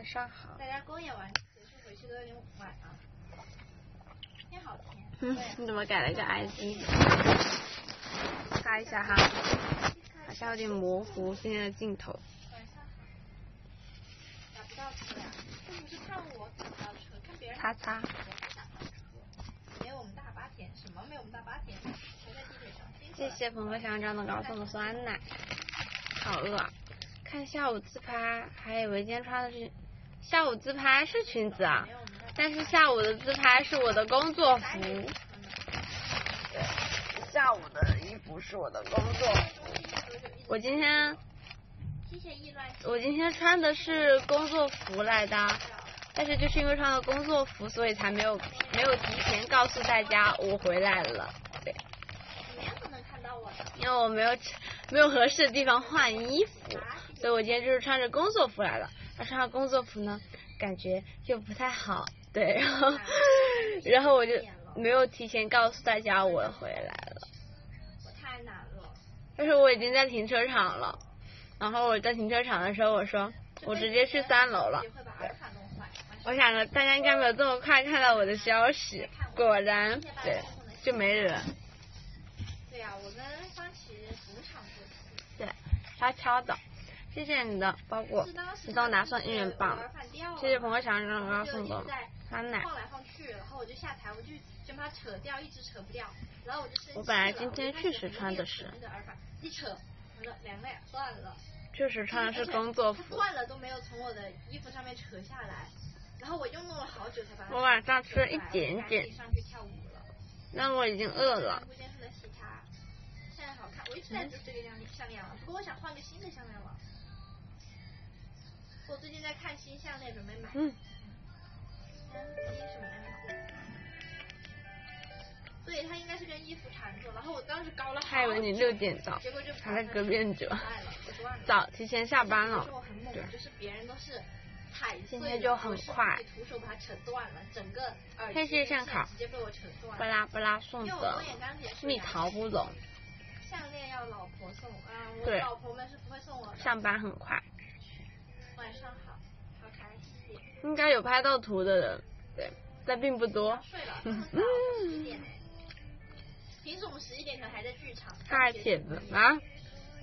晚上好。大家公演完结束回去都有点晚啊。天好甜。嗯，你怎么改了一个 ID？擦一下哈，好像有点模糊，现在的镜头。晚上好。打不到车看我打不到车，看别人擦擦。没有我们大巴甜，什么没有我们大巴甜？我在地铁上。谢谢鹏鹏香樟的高送的酸奶。好饿。看下午自拍，还以为今天穿的是下午自拍是裙子啊，但是下午的自拍是我的工作服。对，下午的衣服是我的工作服。我今天，我今天穿的是工作服来的，但是就是因为穿了工作服，所以才没有没有提前告诉大家我回来了。对。因为我没有没有合适的地方换衣服。所以我今天就是穿着工作服来的，那穿上工作服呢，感觉就不太好，对，然后 然后我就没有提前告诉大家我回来了。我太难了。但是我已经在停车场了，然后我在停车场的时候我说我直接去三楼了。我想着大家应该没有这么快看到我的消息，果然对就没人。对呀，我们方琦赌场过对，悄悄的。谢谢你的包裹，自动拿上一元棒。谢谢朋友想让我送的酸奶。晃来晃去，然后我就下台，我就想把它扯掉，一直扯不掉，然后我就我本来今天确实穿的是。一扯，我说凉了呀，算了。确实穿的是工作服。换了都没有从我的衣服上面扯下来，然后我又弄了好久才把它。我晚上吃了一点点。上去跳舞了。那我已经饿了。现在好看，我一直在做这个项项链了，不过我想换个新的项链了。我最近在看新项链，准备买。嗯。新什么内裤？对，它应该是跟衣服缠着，然后我当时高了。还以为你六点到，结果就还在隔壁久。早，提前下班了。对。就是别人都是踩今天就很快。徒手把它扯断了，整个耳机线直接被我扯断了。巴拉巴拉送的蜜桃乌龙。项链要老婆送啊，我老婆们是不会送我的。上班很快。晚上好，好开心。应该有拍到图的人，对，但并不多。睡了，嗯。十一点平时我们十一点可能还在剧场。看帖子啊？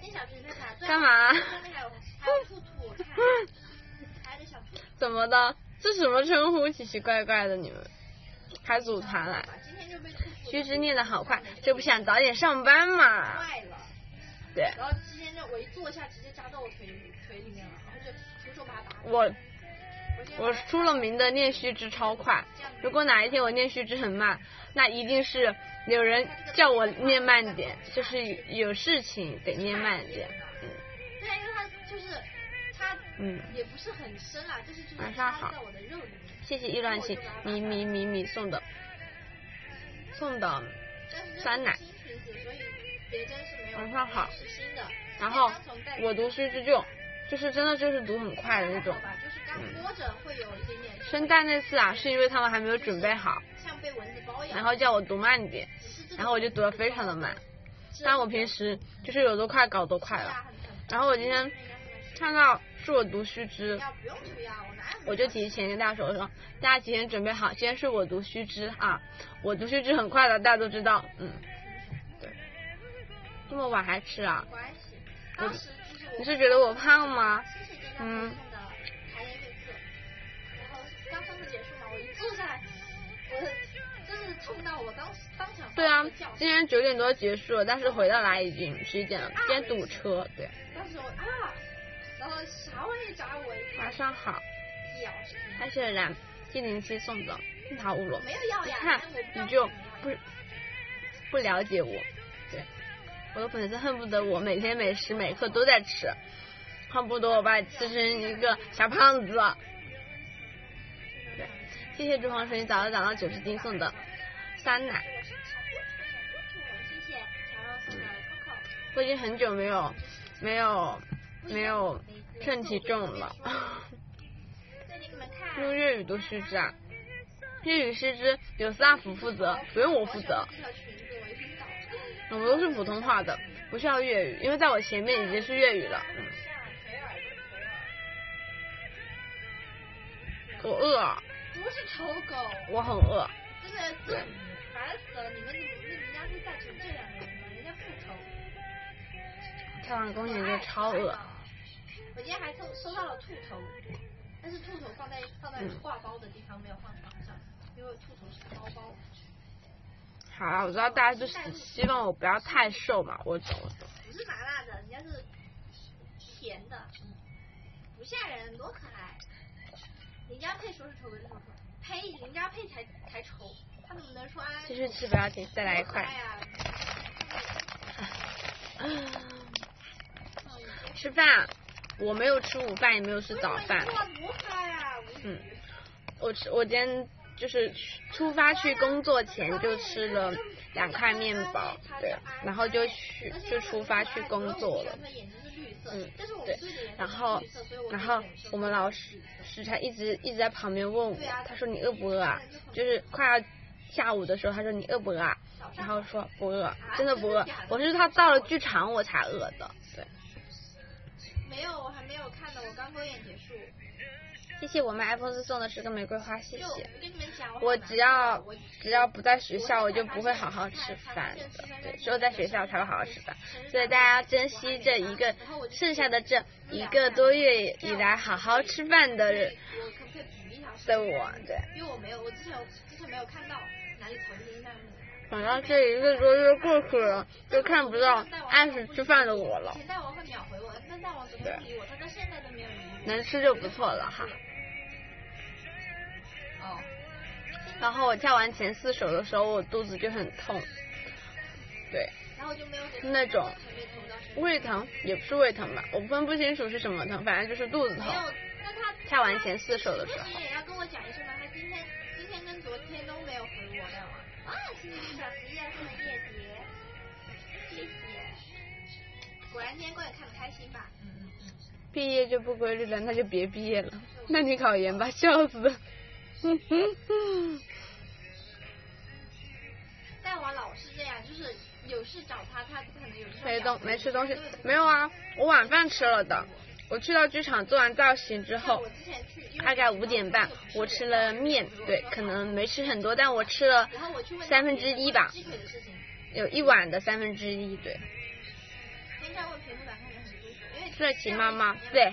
那小平在啥？干嘛？上面还有还有兔兔，看。还有小兔。怎么的？这什么称呼？奇奇怪怪的，你们还组团来？今天就被须知念的好快，这不想早点上班嘛？对。然后今天就我一坐下，直接扎到我腿腿里面了。我我出了名的念须知超快，如果哪一天我念须知很慢，那一定是有人叫我念慢点，就是有事情得念慢点。嗯。对，因为他就是它，嗯，也不是很深啊，就是就是晚上好。谢谢意乱情米米米米送的送的酸奶。晚上好。然后我读书之就。就是真的就是读很快的那种，圣诞那次啊，是因为他们还没有准备好，像被蚊子包咬然后叫我读慢一点，然后我就读的非常的慢，但我平时就是有多快搞多快了。然后我今天看到是我读须知，我就提前跟大家说说，大家提前准备好，今天是我读须知啊，我读须知很快的，大家都知道，嗯，对，这么晚还吃啊？我。你是觉得我胖吗？嗯。然后刚上次结束嘛，我一坐下来，我就是痛到我当时当场。对啊，今天九点多结束了，但是回到来已经十一点了，今天堵车，对。当时我啊，然后啥玩意砸我？晚上好。他是蓝七零七送的蜜桃乌龙。没有要呀。看你就不不了解我。我的粉丝恨不得我每天每时每刻都在吃，恨不得我把你吃成一个小胖子。对，谢谢朱黄水早就长到九十斤送的酸奶。我已经很久没有没有没有称体重了。用粤语读须知啊，粤语须知有 staff 负责，不用我负责。我们都是普通话的，不需要粤语，因为在我前面已经是粤语了。嗯。我饿。不是丑狗。我很饿。真的是烦死了！你们你人家是在成这样的人吗？人家复仇。跳完公园就超饿。我今天还收收到了兔头，但是兔头放在放在挂包的地方，没有放床上，因为兔头是包包。好啊，我知道大家就是希望我不要太瘦嘛，我懂我懂。不是麻辣的，人家是甜的，不吓人，多可爱。林家佩说是丑，不是丑，呸，林家佩才才丑，他怎么能说啊？继续吃，不要停，再来一块。吃饭，我没有吃午饭，也没有吃早饭。嗯，我吃，我今天。就是出发去工作前就吃了两块面包，对，然后就去就出发去工作了，嗯，对，然后然后我们老师师他一直一直在旁边问我，他说你饿不饿啊？就是快要下午的时候，他说你饿不饿？啊？然后说不饿，真的不饿。我是他到了剧场我才饿的，对。没有，我还没有看呢，我刚公演结束。谢谢我们 iPhone 四送的十个玫瑰花，谢谢。我只要只要不在学校，我就不会好好吃饭的。对，只有在学校才会好好吃饭。所以大家珍惜这一个剩下的这一个多月以来好好吃饭的人。的我，对。因为我没有，我之前之前没有看到哪里重新弹幕。反正这一个多月过去了，就看不到按时吃饭的我了。大王会秒回我，但大王怎么不理我？他到现在都没有理我。能吃就不错了哈。哦然后我跳完前四首的时候，我肚子就很痛，对，然后就没有那种胃疼，也不是胃疼吧，我分不清楚是什么疼，反正就是肚子疼。跳完前四首的时候。果然今天过得看得开心吧？嗯嗯嗯。毕业就不规律了，那就别毕业了。那你考研吧，笑死。嗯哼哼。大王老是这样，就是有事找他，他不可能有事。没东没吃东西，没有啊，我晚饭吃了的。我去到剧场做完造型之后，大概五点半，我吃了面，对，可能没吃很多，但我吃了三分之一吧，有一碗的三分之一，对。吃了齐妈妈，对，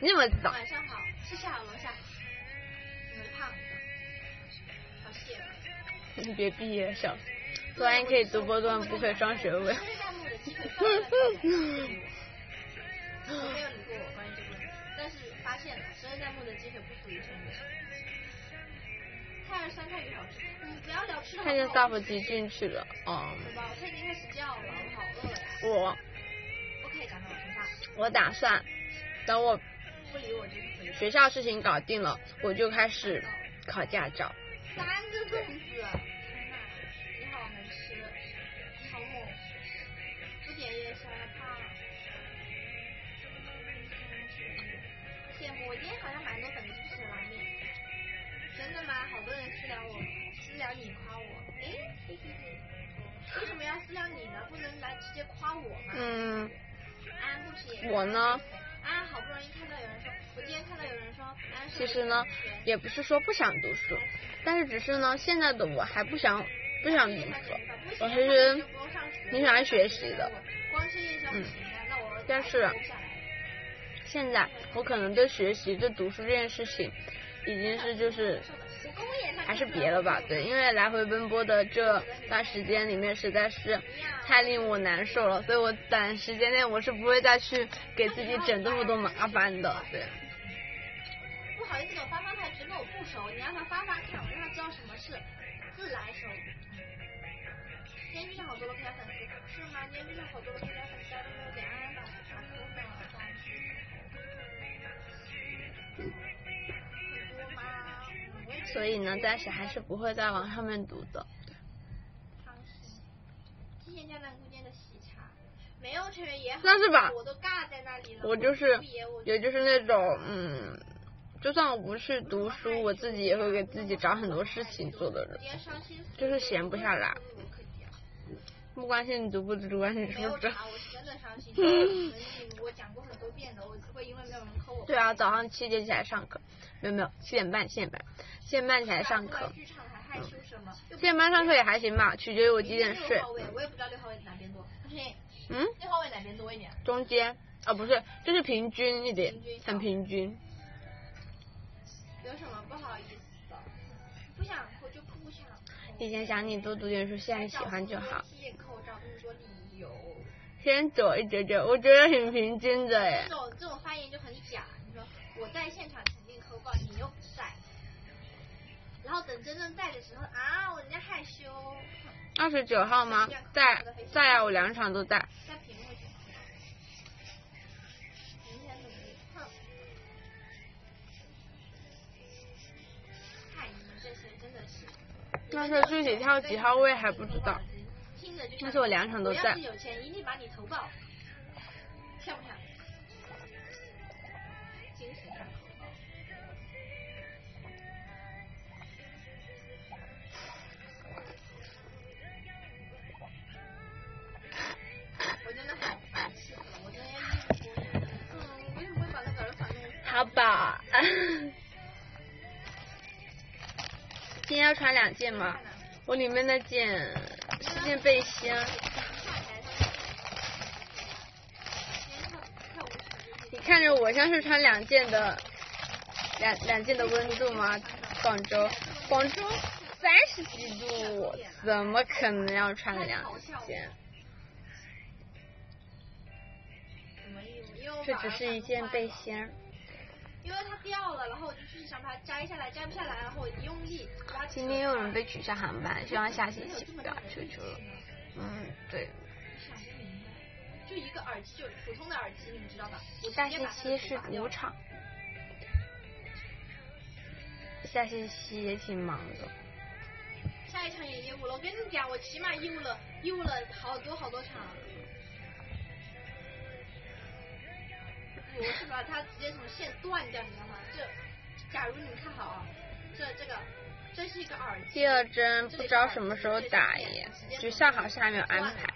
你怎么早。晚上好，谢谢楼下。你胖好谢。你别毕业上，读完可以读博，读完不可以双学位。没有理过我关于这个问题，但是发现了，十二弹幕的机会不属于真的。太阳山太鱼好吃，你不要聊吃。看见 staff 挤进去了，哦。宝宝，他已经开始叫了，我好饿呀。我。我。打算等我学校事情搞定了，我就开始考驾照。三个粽子，实呢，也不是说不想读书。但是只是呢，现在的我还不想不想读书，我其实挺喜欢学习的，嗯，但是现在我可能对学习对读书这件事情已经是就是还是别了吧，对，因为来回奔波的这段时间里面实在是太令我难受了，所以我短时间内我是不会再去给自己整这么多麻烦的，对。不好意思，我发发他直播我不熟，你让他发发看，我让他知道什么是自来熟。今天上好多的 K 粉丝，是吗？今天上好多的 K 粉丝都没有点安吧？所以呢，暂时还是不会再往上面读的。之前江南姑间的喜茶，没有成员也好，那是吧？我都尬在那里了。我就是，也就是那种嗯。就算我不去读书，我自己也会给自己找很多事情做的人，就是闲不下来。不关心你读不读，主关心你是不是。我是真的伤心。我讲过很多遍的，我会因为没有人扣我。对啊，早上七点起来上课，没有没有，七点半，七点半，七点半起来上课。七点半上课也还行吧，取决于我几点睡。我也不知道六号位哪边多。嗯。六号位哪边多一点？中间，啊不是，就是平均一点，很平均。有什么不好意思的？不想哭就不想。以前想你多读点书，现在喜欢就好。先走一点点，我觉得很平均的耶。这种这种发言就很假，你说我在现场肯定扣爆，你又不在，然后等真正在的时候啊，我人家害羞。二十九号吗？在在啊，我两场都在。但是具体跳几号位还不知道，但是我两场都在。有钱一定把你投爆，跳不跳？我真的好烦，要穿两件吗？我里面那件是件背心。你看着我像是穿两件的两两件的温度吗？广州，广州三十几度，怎么可能要穿两件？这只是一件背心。因为它掉了，然后我就去想把它摘下来，摘不下来，然后我一用力。今天又有人被取消航班，希望下星期不要，求求了。嗯，对。就一个耳机，就普通的耳机，你们知道吧？我下星期是五场。下星期也挺忙的。下一场也业务了，我跟你讲，我起码业务了，业务了好多好多场。我是把它直接从线断掉，你知道吗？这，假如你看好啊，这这个，这是一个耳机。第二针不知道什么时候打耶，学校好像还没有安排。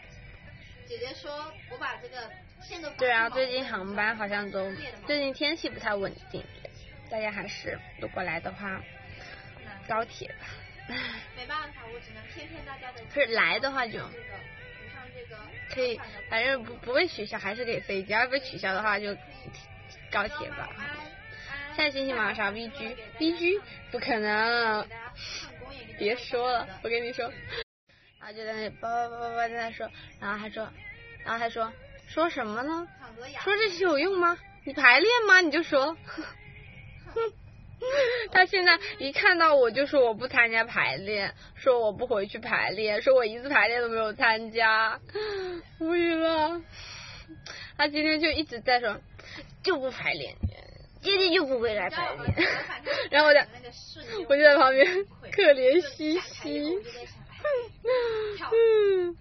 姐姐说，我把这个线都。对啊，最近航班好像都，最近天气不太稳定，大家还是如果来的话，高铁吧。没办法，我只能骗骗大家的。不是来的话就。可以，反正不不被取消还是可以飞机，要被取消的话就高铁吧。下星期马上上 VG，VG 不可能，别说了，我跟你说。然后就在那叭叭叭叭叭在那说，然后还说，然后还说说什么呢？说这些有用吗？你排练吗？你就说。他现在一看到我就说我不参加排练，说我不回去排练，说我一次排练都没有参加，无语了。他今天就一直在说就不排练，今天就不回来排练。然后我在我就在旁边可怜兮兮。嗯，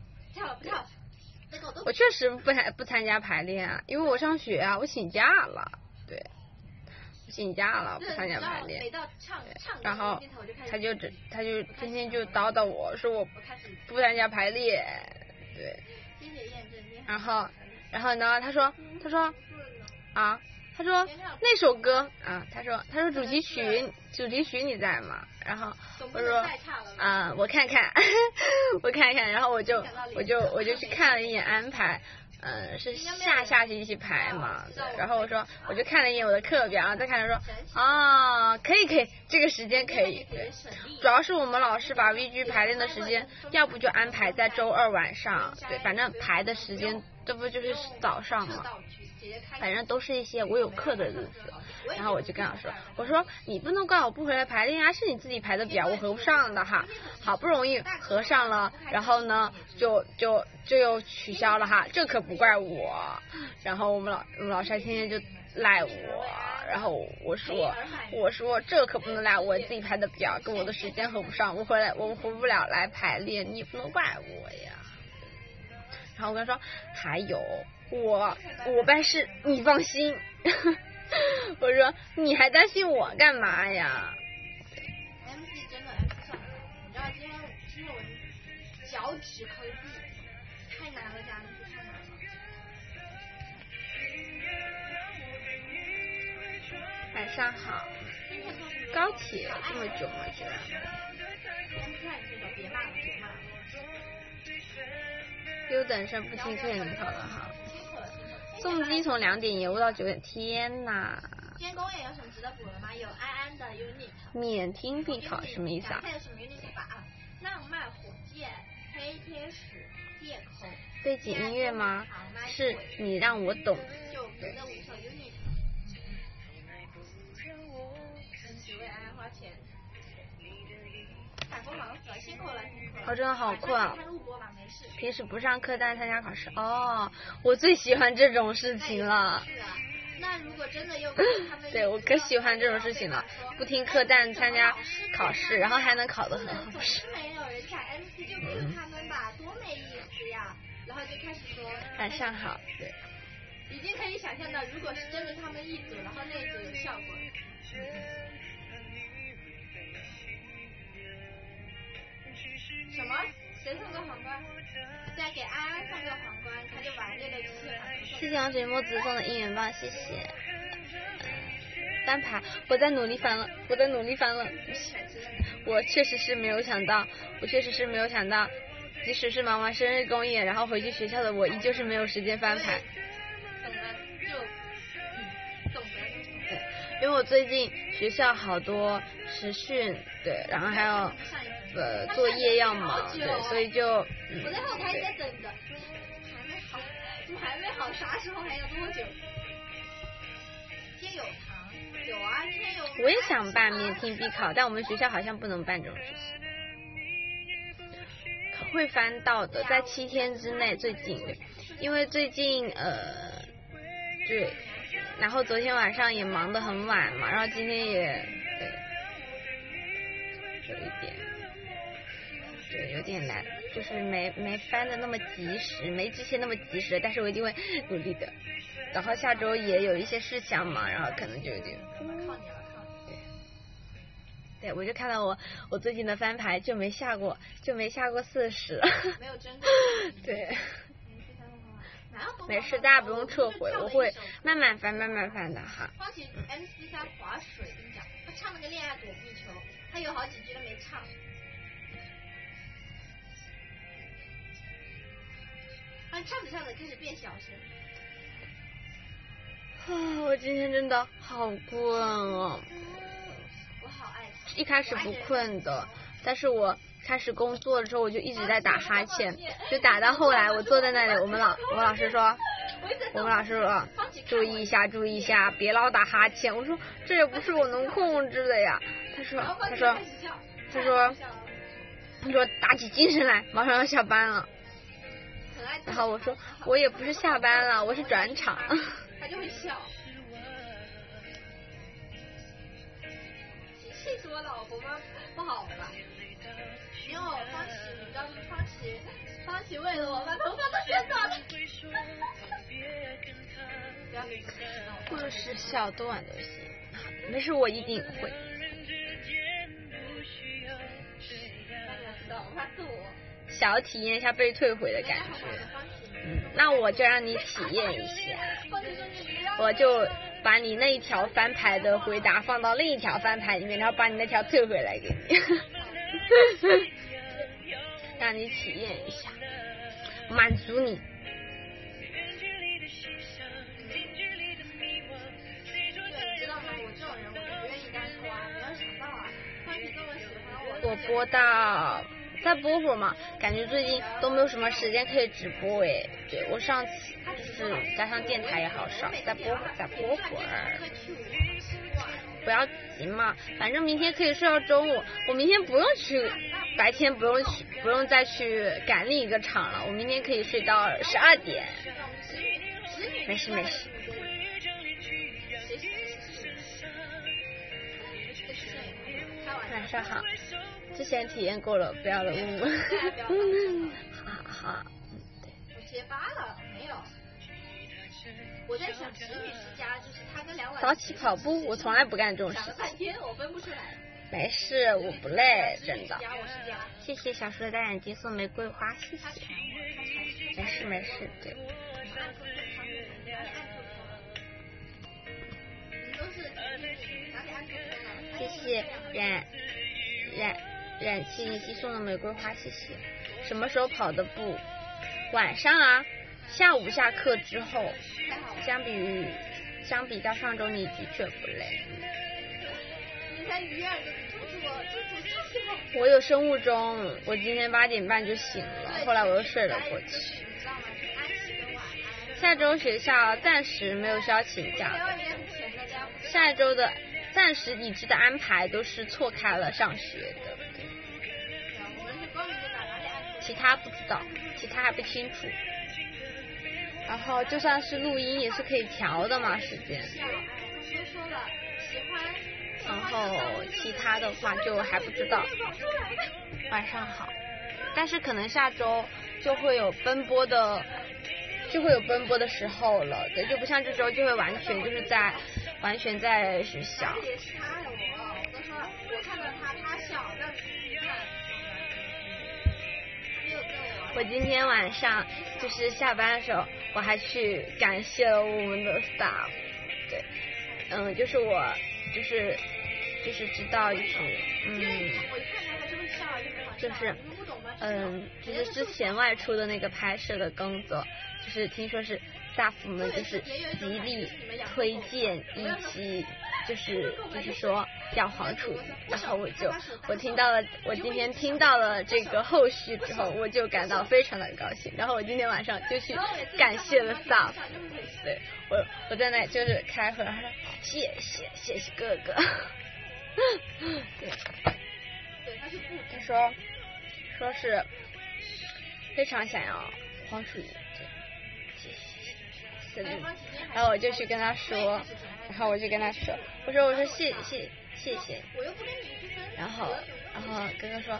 我确实不参不参加排练啊，因为我上学啊，我请假了，对。请假了，不参加排练。然后他就只他就天天就叨叨我说我不参加排练，对。然后然后呢，他说他说啊，他说那首歌啊，他说他说主题曲主题曲你在吗？然后我说啊，我看看 我看看，然后我就我就我就去看了一眼安排。嗯，是下下星期排嘛？对，然后我说，我就看了一眼我的课表，再看着说，啊，可以可以，这个时间可以。对，主要是我们老师把 VG 排练的时间，要不就安排在周二晚上，对，反正排的时间，这不就是早上嘛？反正都是一些我有课的日子。然后我就跟他说，我说你不能怪我不回来排练啊，是你自己排的表，我合不上的哈。好不容易合上了，然后呢，就就就又取消了哈，这可不怪我。然后我们老我们老师还天天就赖我，然后我说我说这可不能赖我自己排的表，跟我的时间合不上，我回来我回不了来排练，你不能怪我呀。然后我跟他说还有我我办事，你放心。我说你还担心我干嘛呀？MC 真的 MC 上，你知道今天今天我脚趾抠地，太难了，家门太难了。晚上好。高铁这么久吗？居优等生不听课也能考得好。送机从两点延误到九点，天呐！今天公演有什么值得补的吗？有安安的 unit。免听必考什么意思啊？还有什么 unit 吧？浪漫火箭、黑天使、夜空。背景音乐吗？是你让我懂。就别的五首 unit。只为安安花钱。辛苦了，辛苦了。我真的好困啊。平时不上课，但参加考试。哦，我最喜欢这种事情了。是啊，那如果真的又 对我可喜欢这种事情了，不听课但参加考试，然后还能考得很好。不是没有人抢 MC 就没有他们吧，多没意思呀！然后就开始说。晚上好，对。已经可以想象到，如果是真的他们一组，然后那组有效果。什么？谁送的皇冠？再给安安送个皇冠，他就玩这个游戏谢谢王雪墨子送的应援棒，谢谢。翻牌，我在努力翻了，我在努力翻了。我确实是没有想到，我确实是没有想到，即使是忙完生日公演，然后回去学校的我，依旧是没有时间翻牌。对，因为我最近学校好多实训，对，然后还有。呃，作业要忙，对，所以就。我在后台在等着，还没好，怎么还没好？啥时候还要多久？今天有糖，有啊，今天有。我也想办免听必考，但我们学校好像不能办这种事情。会翻到的，在七天之内最近，因为最近呃，对，然后昨天晚上也忙得很晚嘛，然后今天也对，有一点。对，有点难，就是没没翻的那么及时，没之前那么及时，但是我一定会努力的。然后下周也有一些事项嘛，然后可能就有点。对，对我就看到我我最近的翻牌就没下过，就没下过四十。没有真 对。没事，大家不用撤回，我会慢慢翻，慢慢翻的哈。方琦 M C 三划水，跟你讲，他唱那个恋爱躲避球，他有好几句都没唱。唱着唱着开始变小声。啊，我今天真的好困啊！我好爱他。一开始不困的，但是我开始工作的时候，我就一直在打哈欠，就打到后来，我坐在那里，我们老我们老师说，我们老师说，注意一下，注意一下，别老打哈欠。我说这也不是我能控制的呀。他说，他说，他说，他说打起精神来，马上要下班了。然后我说，我也不是下班了，我是转场。他就会笑。气死我老婆吗？不好吧？因为方琦，你知道吗方琦，方琦为了我把头发都剪短了。不是小多晚都行，没事，我一定会。小体验一下被退回的感觉，嗯，那我就让你体验一下，我就把你那一条翻牌的回答放到另一条翻牌里面，然后把你那条退回来给你，让你体验一下，满足你。我播到。再播会嘛，感觉最近都没有什么时间可以直播哎。对我上次就是加上电台也好少，再播会，再播会儿。不要急嘛，反正明天可以睡到中午。我明天不用去，白天不用去，不用再去赶另一个场了。我明天可以睡到十二点。没事没事。晚上好。之前体验过了，不要了，嗯，好好，嗯，对。我结巴了，没有。我在想，侄女之家就是他跟两晚。早起跑步，我从来不干这种事。想了半天，我分不出来。没事，我不累，真的。谢谢小叔的大眼睛送玫瑰花，谢谢。没事没事，对。谢谢冉冉冉气离析送的玫瑰花，谢谢。什么时候跑的步？晚上啊，下午下课之后。相比于相比较上周，你的确不累。我有生物钟，我今天八点半就醒了，后来我又睡了过去。下周学校暂时没有需要请假的，下周的暂时已知的安排都是错开了上学的，其他不知道，其他还不清楚。然后就算是录音也是可以调的嘛时间。然后其他的话就还不知道。晚上好，但是可能下周就会有奔波的。就会有奔波的时候了，对，就不像这周就会完全就是在完全在学校。我我今天晚上就是下班的时候，我还去感谢了我们的 staff，对，嗯，就是我就是就是知道就是嗯，就是嗯，就是之前外出的那个拍摄的工作。就是听说是 staff 们就是极力推荐以及就是就是说要黄楚，然后我就我听到了，我今天听到了这个后续之后，我就感到非常的高兴。然后我今天晚上就去感谢了 staff，对我我在那就是开会，他说谢谢谢谢哥哥，对，他说说是非常想要黄楚瑜。然后我就去跟他说，然后我就跟他说，我说我说谢谢谢谢，然后然后哥哥说，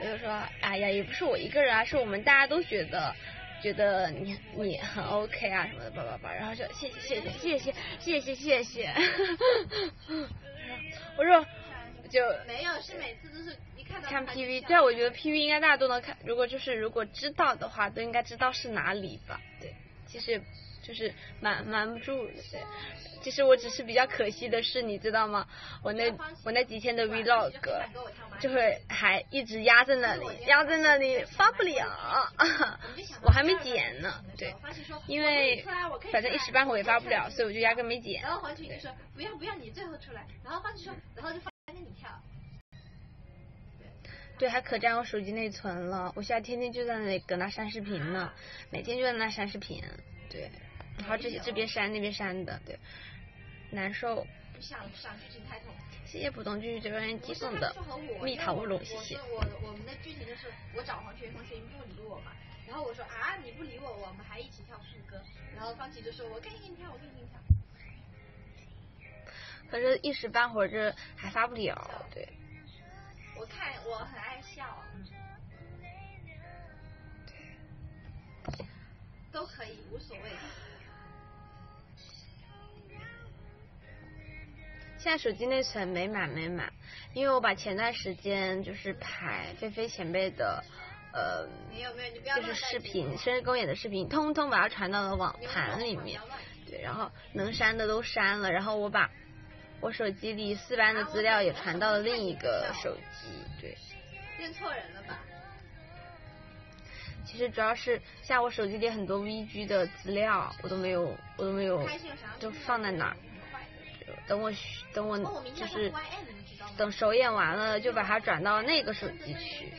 哥哥说，哎呀也不是我一个人啊，是我们大家都觉得觉得你你很 OK 啊什么的叭叭叭，然后就谢谢谢谢谢谢谢谢谢谢，我说就没有是每次都是一看到看 PV，对啊，我觉得 PV 应该大家都能看，如果就是如果知道的话，都应该知道是哪里吧，对，其实。就是瞒瞒不住，对。其实我只是比较可惜的是，你知道吗？我那我那几天的 vlog 就会还一直压在那里，压在那里发不了，我还没剪呢，对。因为反正一时半会也发不了，所以我就压根没剪。然后黄群就说不要不要你最后出来，然后黄曲说然后就发给你跳。对，还可占我手机内存了，我现在天天就在那里搁那删视频呢，每天就在那删视频，对。然后这这边删那边删的，对，难受。不想不想剧情太痛。谢谢浦东剧这边人寄送的蜜桃乌龙，谢谢。我我们的剧情就是我找黄泉同学不理我嘛，然后我说啊你不理我，我们还一起跳副歌，然后方琦就说我可以给你跳，我可以给你跳。可是，一时半会儿这还发不了，对。我看我很爱笑。对。都可以，无所谓。现在手机内存没满没满，因为我把前段时间就是拍菲菲前辈的呃，就是视频生日公演的视频，通通把它传到了网盘里面，对，然后能删的都删了，然后我把我手机里四班的资料也传到了另一个手机，对。认错人了吧？其实主要是像我手机里很多 VG 的资料，我都没有，我都没有，就放在哪儿。等我等我就是等首演完了，就把它转到那个手机去。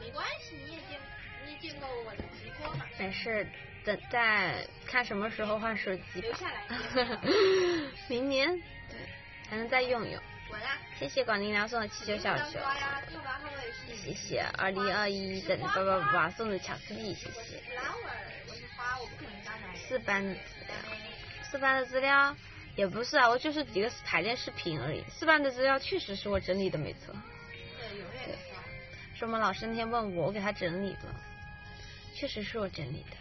没关系，你也见你也见过我的直播嘛。没事，等再看什么时候换手机留下来。明年对，还能再用用。谢谢广宁良送的气球小球。谢谢二零二一的爸爸爸爸送的巧克力，谢谢。四班的资料，四班的资料也不是啊，我就是几个排练视频而已。四班的资料确实是我整理的，没错。对，是我们老师那天问我，我给他整理的，确实是我整理的。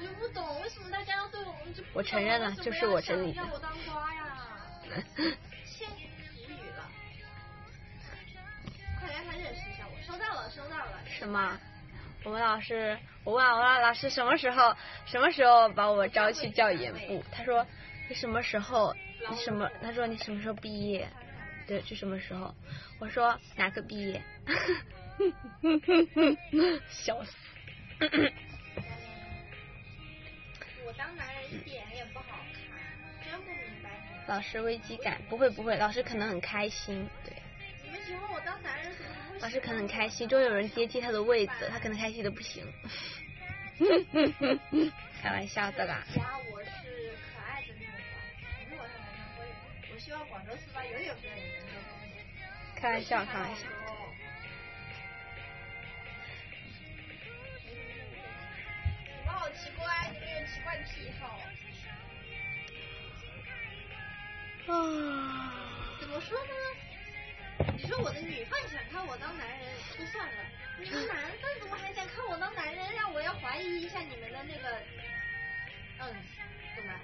我不懂为什么大家要对我们我承认了，就是我整理的。我当瓜呀！先无语了。快来他认识一下我，收到了收到了。什么？我们老师，我问我问老师什么时候什么时候把我招去教研部？他说你什么时候你什么？他说你什么时候毕业？对，是什么时候？我说哪个毕业？笑死！我当男老师危机感，不会不会，老师可能很开心，对。你们喜欢我当男人？老师可能很开心，终于有人接替他的位子，他可能开心的不行。开玩笑的啦。呀，我是可爱的那种吧，如果他能当我我希望广州四八永远不要有人做开玩笑，开玩笑。你们好奇怪，你们有奇怪癖好。啊。怎么说呢？你说我的女伴想看我当男人就算了，你们男的怎么还想看我当男人，让我要怀疑一下你们的那个，嗯，懂吗？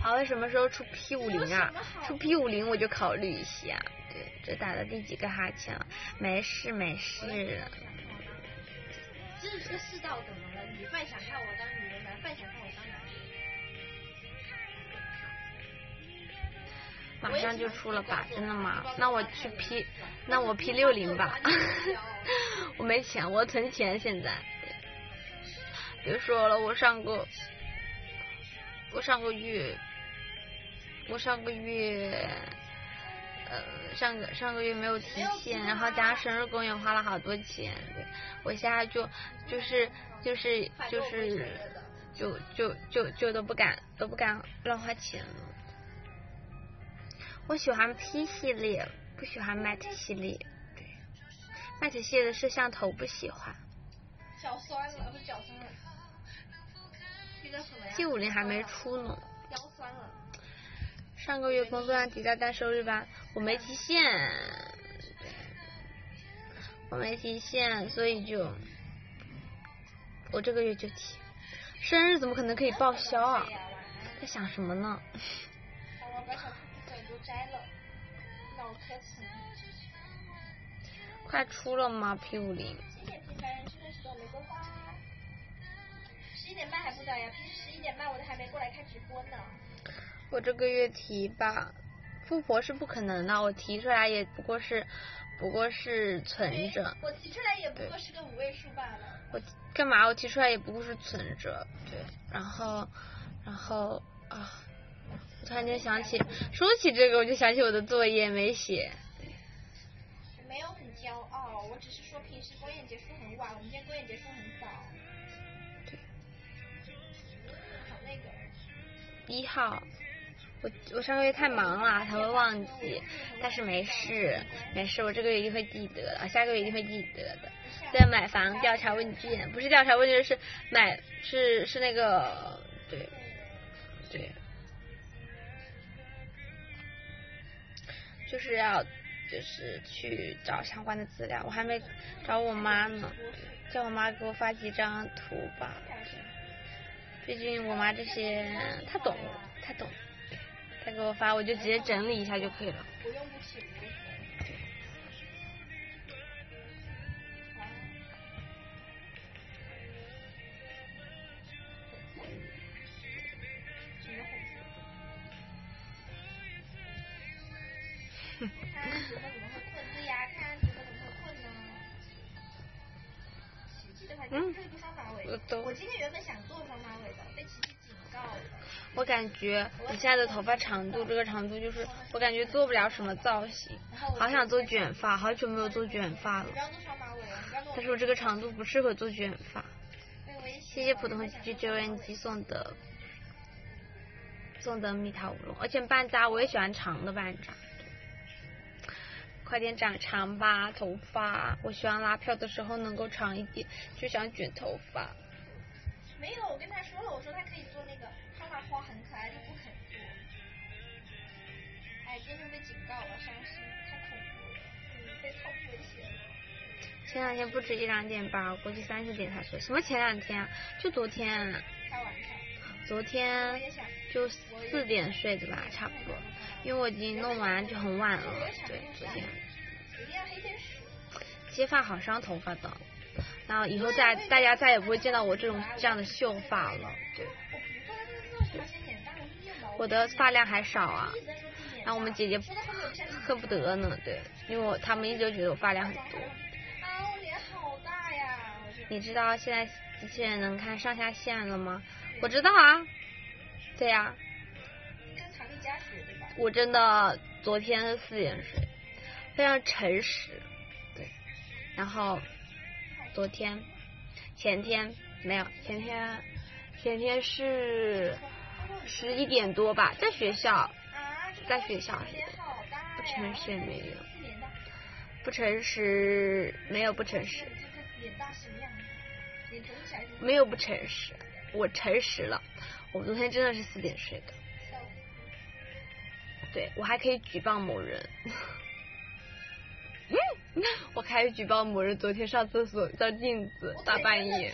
好了，什么时候出 P 五零啊？出 P 五零我就考虑一下。对，这打的第几个哈欠了？没事没事。这这世道怎么了？女伴想看我当女人，男伴想看我当男人。马上就出了吧？真的吗？那我去 P，那我 P 六零吧。我没钱，我存钱现在。别说了，我上个，我上个月。我上个月，呃，上个上个月没有提现，然后加上生日公演花了好多钱，我现在就就是就是就是就就就就都不敢都不敢乱花钱了。我喜欢 P 系列，不喜欢 Matte 系列，对，Matte 系列的摄像头不喜欢。脚酸了，不是脚酸了。P 五零还没出呢。腰酸了。上个月工作量提到带收入吧，我没提现，我没提现，所以就我这个月就提。生日怎么可能可以报销啊？在想什么呢？快出了吗？P 五零。十一点半还不到呀，平时十一点半我都还没过来看直播呢。我这个月提吧，富婆是不可能的，我提出来也不过是，不过是存着。我提出来也不过是个五位数罢了。我干嘛？我提出来也不过是存着，对。然后，然后啊，我突然间想起，说起这个我就想起我的作业没写。没有很骄傲，我只是说平时公演结束很晚，我们今天公演结束很早。一号。我我上个月太忙了才会忘记，但是没事没事，我这个月一定会记得的，下个月一定会记得的。对，买房调查问卷，不是调查问卷是买是是那个对对，就是要就是去找相关的资料，我还没找我妈呢，叫我妈给我发几张图吧。毕竟我妈这些她懂，她懂。她给我发，我就直接整理一下就可以了。不用不起。看直播怎么会困？对呀，看直播怎么会困呢？奇迹的话，你可以不双马尾。我今天原本想做双马尾的，被奇迹警告了。我感觉我现在的头发长度，这个长度就是 我感觉做不了什么造型，好想做卷发，好久没有做卷发了。但是我这个长度不适合做卷发。谢谢普通喜剧九元机送的送的蜜桃乌龙，而且半扎我也喜欢长的半扎。快点长长吧，头发！我希望拉票的时候能够长一点，就想卷头发。没有，我跟他说了，我说他可以做那个。花很可爱，他不肯做。哎，真的被警告了，伤心，太恐怖了，嗯，被套危险了。前两天不止一两点吧，我估计三四点才睡。什么前两天啊？就昨天。开玩笑。昨天就四点睡的吧，差不多。因为我已经弄完就很晚了，对，昨天。接发好伤头发的，然后以后再大家再也不会见到我这种这样的秀发了，对。我的发量还少啊，然后我们姐姐恨不得呢，对，因为我他们一直觉得我发量很多。啊，我脸好大呀！你知道现在机器人能看上下线了吗？我知道啊，对呀。我真的昨天四点睡，非常诚实，对。然后昨天、前天没有，前天前天是。十一点多吧，在学校，在学校，不诚实没有，不诚实没有不诚实，没有不诚实，我诚实了，我昨天真的是四点睡的，对我还可以举报某人，我开始举报某人昨天上厕所照镜子大半夜。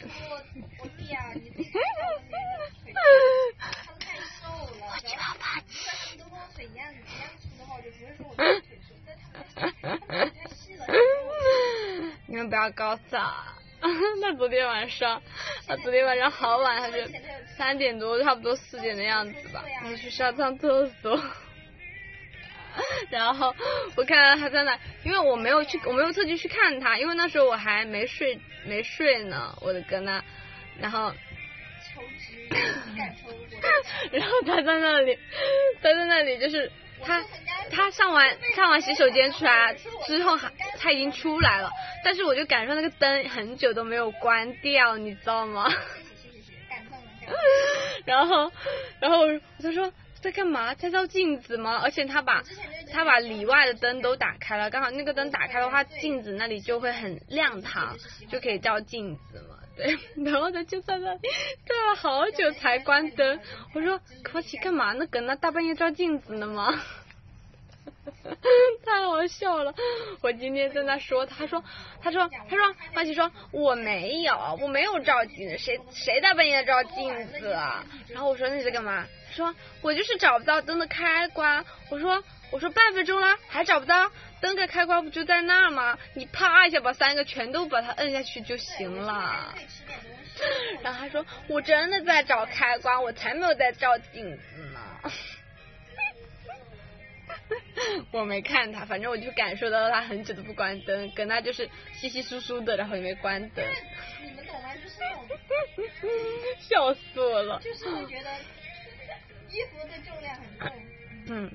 你们不要搞错，他昨天晚上，他昨天晚上好晚，他就三点多，差不多四点的样子吧，他去上上厕所。然后我看到他在那，因为我没有去，我没有特地去看他，因为那时候我还没睡，没睡呢，我的哥呢，然后。然后他在那里，他在那里，就是他他上完上完洗手间出来之后，他已经出来了，但是我就感受那个灯很久都没有关掉，你知道吗？然后然后我就说在干嘛？在照镜子吗？而且他把他把里外的灯都打开了，刚好那个灯打开的话，镜子那里就会很亮堂，就可以照镜子嘛。然后他就在那里照了好久才关灯。我说：“可奇干嘛呢？搁那大半夜照镜子呢吗？” 太好笑了！我今天在那说，他说：“他说他说花奇说我没有，我没有照镜子，谁谁大半夜照镜子啊？”然后我说：“那你在干嘛？”他说：“我就是找不到灯的开关。”我说。我说半分钟了，还找不到灯的开关不就在那儿吗？你啪一下把三个全都把它摁下去就行了。然后他说我真的在找开关，我才没有在照镜子呢。我没看他，反正我就感受到了他很久都不关灯，跟他就是稀稀疏疏的，然后也没关灯。你们懂吗？就是那种笑死我了。就是你觉得衣服的重量很重。嗯。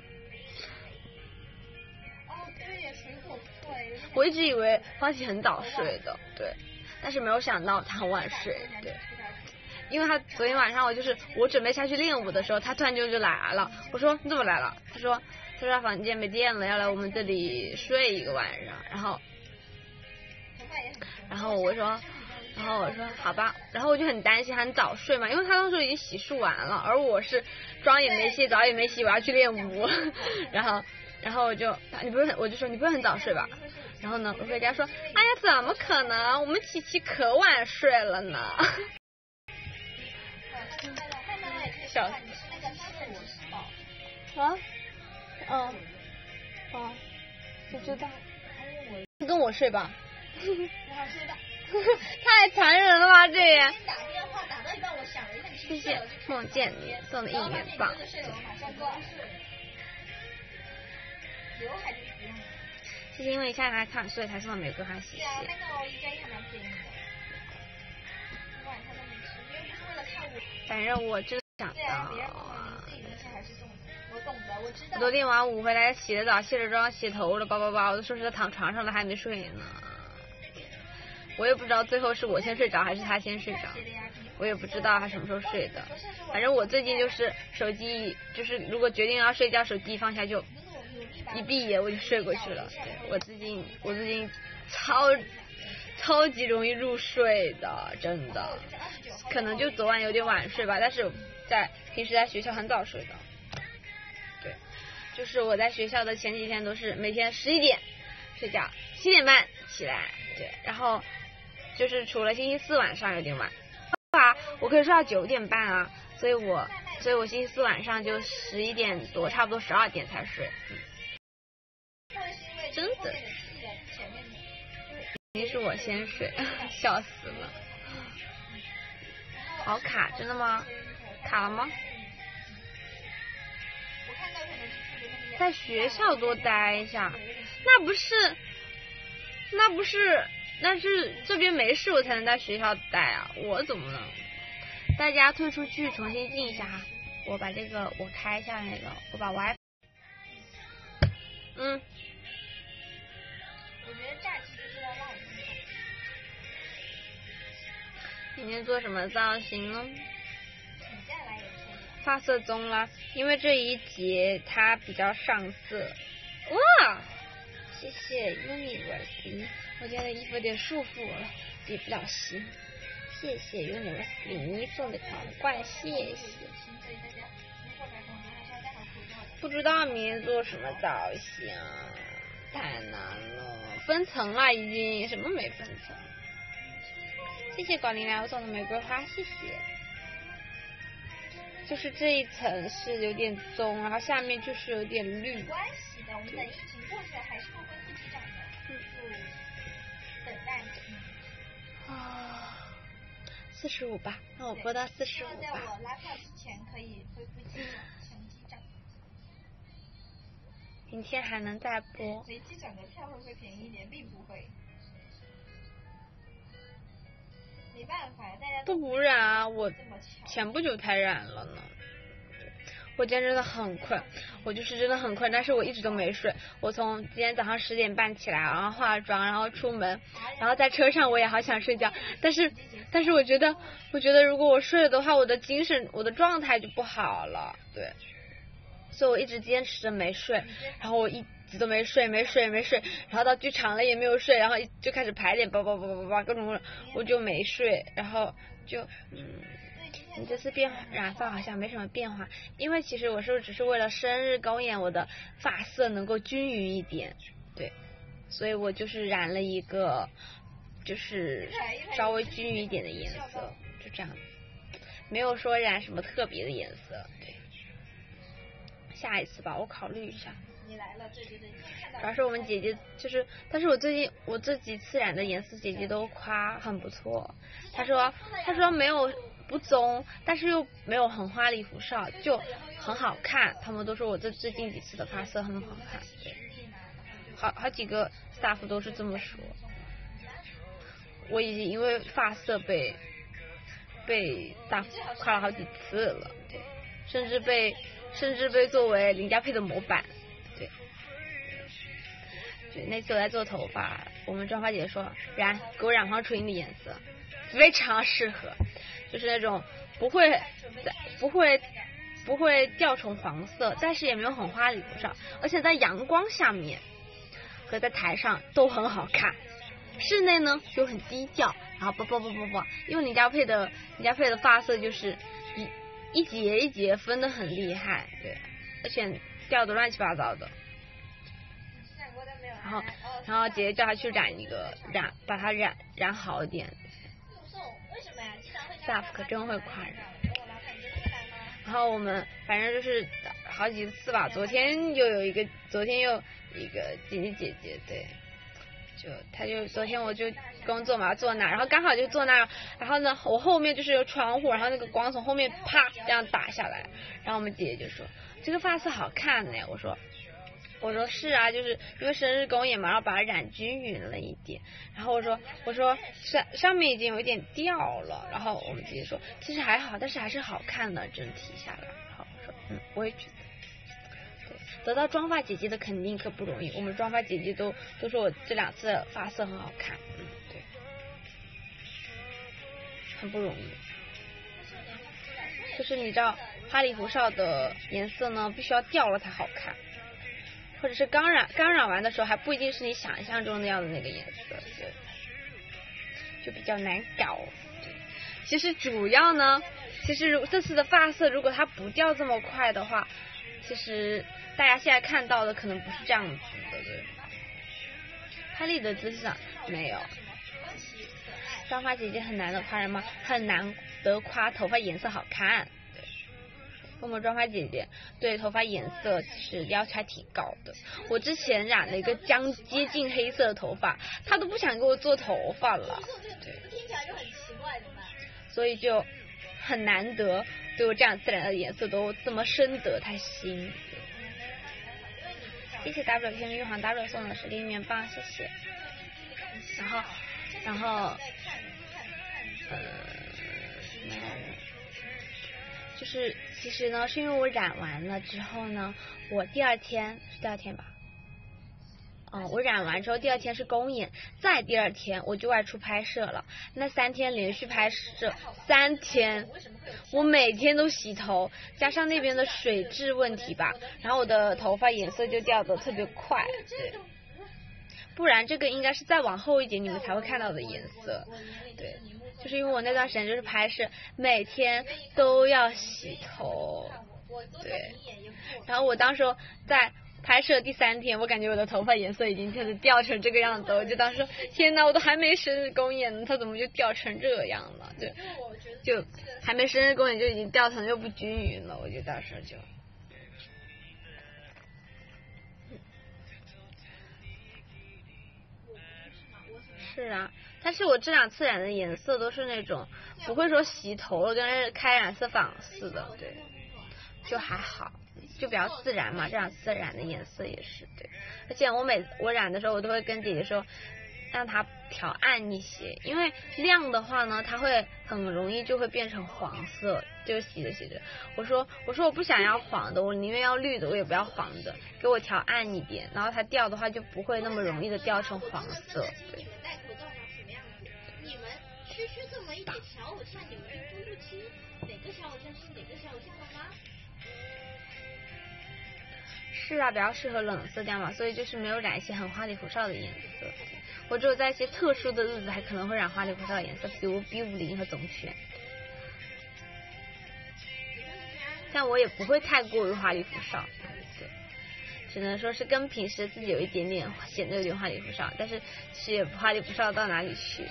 我一直以为方琦很早睡的，对，但是没有想到他很晚睡，对，因为他昨天晚上我就是我准备下去练舞的时候，他突然就就来了，我说你怎么来了？他说他说他房间没电了，要来我们这里睡一个晚上，然后然后我说然后我说好吧，然后我就很担心他很早睡嘛，因为他那时已经洗漱完了，而我是妆也没卸，澡也没洗，我要去练舞，然后。然后我就，你不是，我就说你不是很早睡吧？然后呢，我回家说，哎呀，怎么可能？我们琪琪可晚睡了呢。小。啊？嗯。啊。不知道。跟我睡吧。太残忍了吧这也。谢谢梦见你送的一元棒。是因为下来看，所以才送的玫瑰花谢谢。反正我真想到。昨天晚上舞回来洗了澡、卸了妆、洗头了，包包包，我都收拾到躺床上了，还没睡呢。我也不知道最后是我先睡着还是他先睡着，我也不知道他什么时候睡的。反正我最近就是手机，就是如果决定要睡觉，手机一放下就。一闭眼我就睡过去了。我最近我最近超超级容易入睡的，真的。可能就昨晚有点晚睡吧，但是在平时在学校很早睡的。对，就是我在学校的前几天都是每天十一点睡觉，七点半起来。对，然后就是除了星期四晚上有点晚，啊，我可以睡到九点半啊，所以我所以我星期四晚上就十一点多，差不多十二点才睡。肯定，是我先睡，笑死了。好卡，真的吗？卡了吗？在学校多待一下，那不是，那不是，那是这边没事我才能在学校待啊，我怎么能？大家退出去重新进一下哈，我把这个我开一下那个，我把 WiFi，嗯。今天做什么造型呢？发色棕啦，因为这一节它比较上色。哇，谢谢 Universe，我家的衣服有点束缚我了，比不了心。谢谢 Universe 送的皇冠，谢谢。不知道明天做什么造型，太难了，分层了已经，什么没分层？谢谢广林来我送的玫瑰花，谢谢。就是这一层是有点棕，然后下面就是有点绿。没关系的，我们等疫情过去了，还是会恢复机长的。嗯。等待。啊。四十五吧，那我播到四十五吧。在我拉票之前可以恢复机长，机长。明天还能再播。随机长的票会不会便宜一点？并不会。没办法，大家不染啊！我前不久才染了呢。我今天真的很困，我就是真的很困，但是我一直都没睡。我从今天早上十点半起来，然后化妆，然后出门，然后在车上我也好想睡觉，但是但是我觉得我觉得如果我睡了的话，我的精神我的状态就不好了，对。所以我一直坚持着没睡，然后我一。都没睡，没睡，没睡，然后到剧场了也没有睡，然后就开始排练，叭叭叭叭叭各种，我就没睡，然后就嗯，你这次变染发好像没什么变化，因为其实我是不是只是为了生日公演，我的发色能够均匀一点，对，所以我就是染了一个就是稍微均匀一点的颜色，就这样，没有说染什么特别的颜色，对，下一次吧，我考虑一下。主要是我们姐姐就是，但是我最近我这几次染的颜色，姐姐都夸很不错。她说她说没有不棕，但是又没有很花里胡哨，就很好看。他们都说我这最近几次的发色很好看，对，好好几个 staff 都是这么说。我已经因为发色被被大夸了好几次了，对，甚至被甚至被作为林佳佩的模板。那次我在做头发，我们妆发姐说染给我染黄初音的颜色，非常适合，就是那种不会不会不会掉成黄色，但是也没有很花里胡哨，而且在阳光下面和在台上都很好看。室内呢就很低调，然后不不不不不，因为李佳佩的李佳佩的发色就是一一节一节分的很厉害，对，而且掉的乱七八糟的。然后，然后姐姐叫他去染一个染，把它染染好一点。为什么呀？staff 可真会夸人。然后我们反正就是好几次吧，昨天又有一个，昨天又一个姐姐姐姐对，就他就昨天我就工作嘛，坐那，然后刚好就坐那，然后呢，我后面就是有窗户，然后那个光从后面啪这样打下来，然后我们姐姐就说这个发色好看呢，我说。我说是啊，就是因为生日公演嘛，然后把它染均匀了一点。然后我说，我说上上面已经有一点掉了。然后我们姐姐说，其实还好，但是还是好看的，整体下来。好，我说嗯，我也觉得，得到妆发姐姐的肯定可不容易。我们妆发姐姐都都说我这两次发色很好看，嗯，对，很不容易。就是你知道，花里胡哨的颜色呢，必须要掉了才好看。或者是刚染刚染完的时候，还不一定是你想象中那样的那个颜色，就比较难搞。其实主要呢，其实如这次的发色如果它不掉这么快的话，其实大家现在看到的可能不是这样子的，对。拍立得姿势上没有。双发姐姐很难得夸人吗？很难得夸头发颜色好看。默默妆花姐姐对头发颜色其实要求还挺高的。我之前染了一个将接近黑色的头发，她都不想给我做头发了。对，听起来就很奇怪？所以就很难得，对我这样自然的颜色都这么深得她心。谢谢 W 偏玉皇 W 送的实力面包，谢谢。然后，然后，呃，就是其实呢，是因为我染完了之后呢，我第二天是第二天吧。哦，我染完之后第二天是公演，再第二天我就外出拍摄了。那三天连续拍摄三天，我每天都洗头，加上那边的水质问题吧，然后我的头发颜色就掉的特别快。对，不然这个应该是再往后一点你们才会看到的颜色。对，就是因为我那段时间就是拍摄，每天都要洗头。对，然后我当时在。拍摄第三天，我感觉我的头发颜色已经开始掉成这个样子，我就当时说天呐，我都还没生日公演呢，它怎么就掉成这样了？就就还没生日公演就已经掉成又不均匀了，我就当时就。是啊，但是我这两次染的颜色都是那种不会说洗头了跟开染色坊似的，对，就还好。就比较自然嘛，这样自然的颜色也是对。而且我每我染的时候，我都会跟姐姐说，让它调暗一些，因为亮的话呢，它会很容易就会变成黄色，就洗着洗着。我说我说我不想要黄的，我宁愿要绿的，我也不要黄的，给我调暗一点，然后它掉的话就不会那么容易的掉成黄色。对。一点小偶像，你们分不清哪个小偶像是哪个小偶像了吗？是啊，比较适合冷色调嘛，所以就是没有染一些很花里胡哨的颜色。我只有在一些特殊的日子，还可能会染花里胡哨的颜色，比如 B 五零和总选。但我也不会太过于花里胡哨，对，只能说是跟平时自己有一点点显得有点花里胡哨，但是其实也不花里胡哨到哪里去。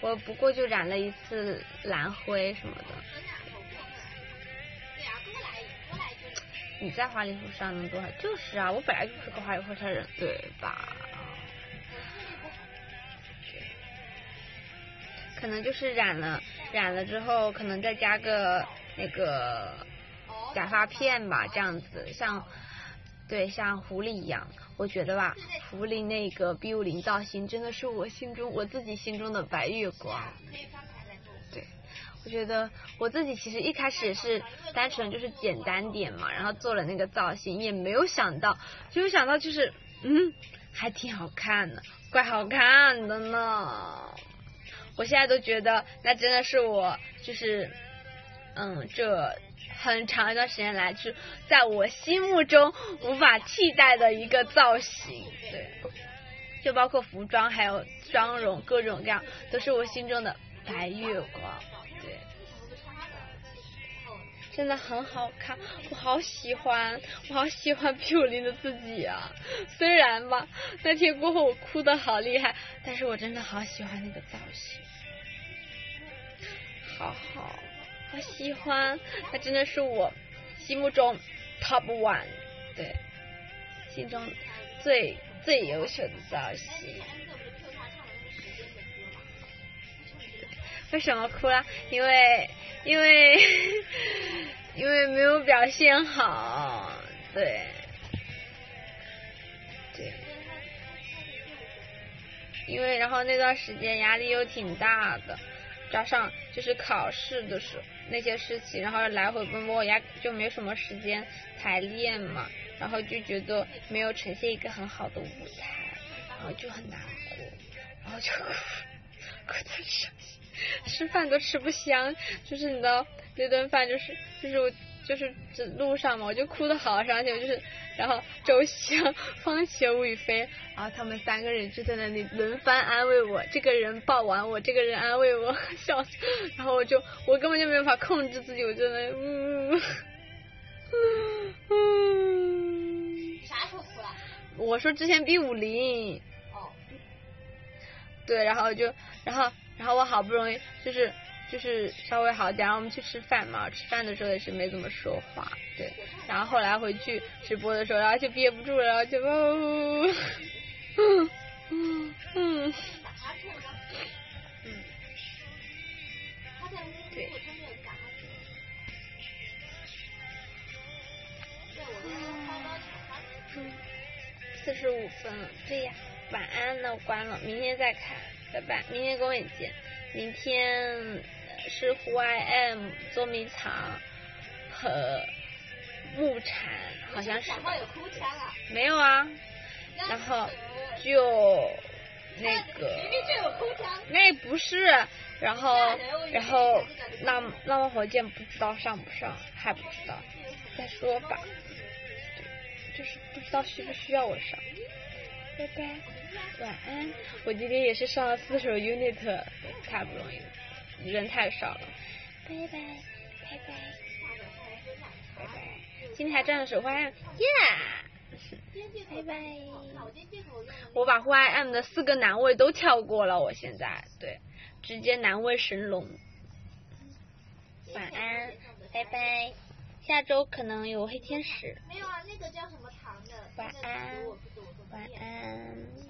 我不过就染了一次蓝灰什么的。你在花里胡哨能多少？就是啊，我本来就是个花里胡哨人，对吧？可能就是染了，染了之后可能再加个那个假发片吧，这样子，像对像狐狸一样，我觉得吧，福林那个 B 五零造型真的是我心中我自己心中的白月光。对我觉得我自己其实一开始也是单纯就是简单点嘛，然后做了那个造型，也没有想到，没有想到就是嗯，还挺好看的，怪好看的呢。我现在都觉得那真的是我就是嗯，这很长一段时间来就是在我心目中无法替代的一个造型，对，就包括服装还有妆容各种各样，都是我心中的白月光。对真的很好看，我好喜欢，我好喜欢 P 五零的自己啊！虽然吧，那天过后我哭的好厉害，但是我真的好喜欢那个造型，好好，我喜欢，他真的是我心目中 top one，对，心中最最优秀的造型。为什么哭了？因为。因为 因为没有表现好，对对，因为然后那段时间压力又挺大的，加上就是考试的时候那些事情，然后来回奔波，压就没什么时间排练嘛，然后就觉得没有呈现一个很好的舞台，然后就很难过，然后就哭，哭的伤心。吃饭都吃不香，就是你知道那顿饭就是就是我就是这路上嘛，我就哭的好伤心，就是然后周翔、方琦、吴雨霏，然后他们三个人就在那里轮番安慰我，这个人抱完我，这个人安慰我，笑，然后我就我根本就没有办法控制自己，我就在嗯嗯，啥时候哭了？我说之前 B 五零，哦，对，然后就然后。然后我好不容易就是就是稍微好点，然后我们去吃饭嘛，吃饭的时候也是没怎么说话，对，然后后来回去直播的时候，然后就憋不住了，然后就哦，嗯。嗯嗯，对，四十五分了，对呀，晚安，那我关了，明天再看，拜拜，明天公演见。明天是户外 M 捉迷藏和木蝉，好像是。没有啊，然后就那个。那不是，然后然后浪浪漫火箭不知道上不上，还不知道，再说吧。就是不知道需不需要我上。拜拜，晚安。我今天也是上了四首 unit，太不容易了，人太少了。拜拜，拜拜，拜拜。今天还占了首花呀，拜拜。我把户外 M 的四个男位都跳过了，我现在对，直接男位神龙。晚安，拜拜。下周可能有黑天使。没有啊，那个叫什么糖的？晚安。晚安。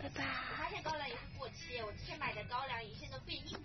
拜拜。我发现高粱也是过期，我之前买的高粱，现在都变硬了。